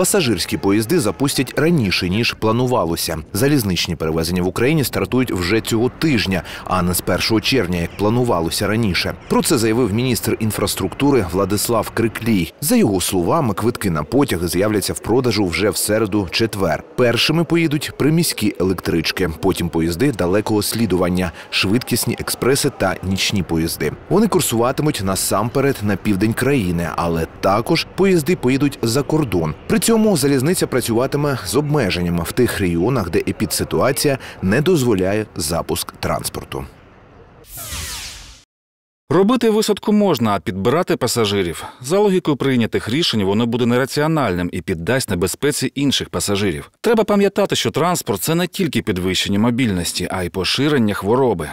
Пасажирські поїзди запустять раніше ніж планувалося. Залізничні перевезення в Україні стартують вже цього тижня, а не з 1 червня, як планувалося раніше. Про це заявив міністр інфраструктури Владислав Криклій. За його словами, квитки на потяги з'являться в продажу вже в середу четвер. Першими поїдуть приміські електрички, потім поїзди далекого слідування, швидкісні експреси та нічні поїзди. Вони курсуватимуть насамперед на південь країни, але також поїзди поїдуть за кордон. При цьому залізниця працюватиме з обмеженнями в тих регіонах, де епідситуація не дозволяє запуск транспорту. Робити висадку можна, а підбирати пасажирів. За логікою прийнятих рішень воно буде нераціональним і піддасть небезпеці інших пасажирів. Треба пам'ятати, що транспорт це не тільки підвищення мобільності, а й поширення хвороби.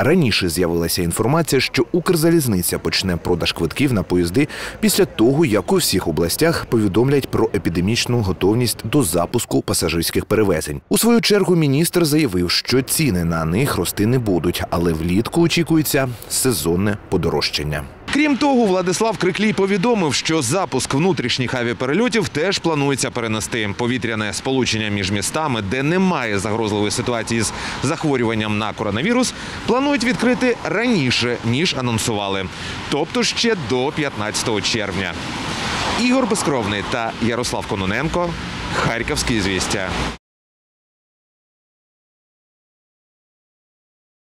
Раніше з'явилася інформація, що Укрзалізниця почне продаж квитків на поїзди після того, як у всіх областях повідомлять про епідемічну готовність до запуску пасажирських перевезень. У свою чергу міністр заявив, що ціни на них рости не будуть, але влітку очікується сезонне подорожчання. Крім того, Владислав Криклій повідомив, що запуск внутрішніх авіаперельотів теж планується перенести. Повітряне сполучення між містами, де немає загрозливої ситуації з захворюванням на коронавірус, планують відкрити раніше ніж анонсували, тобто ще до 15 червня. Ігор Безкровний та Ярослав Кононенко. Харківські звістя.